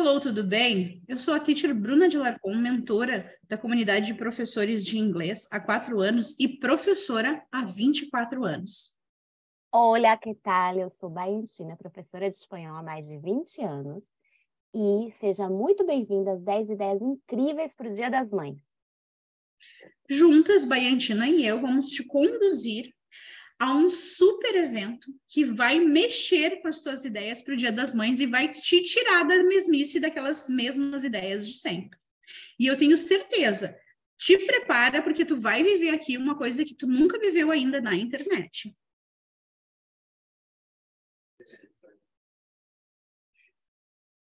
Hello, tudo bem? Eu sou a teacher Bruna de Larcon, mentora da comunidade de professores de inglês há quatro anos e professora há 24 anos. Olá, que tal? Eu sou Baentina, professora de espanhol há mais de 20 anos. E seja muito bem-vinda às 10 ideias incríveis para o Dia das Mães. Juntas, Baiantina e eu vamos te conduzir a um super evento que vai mexer com as tuas ideias para o Dia das Mães e vai te tirar da mesmice daquelas mesmas ideias de sempre. E eu tenho certeza, te prepara porque tu vai viver aqui uma coisa que tu nunca viveu ainda na internet.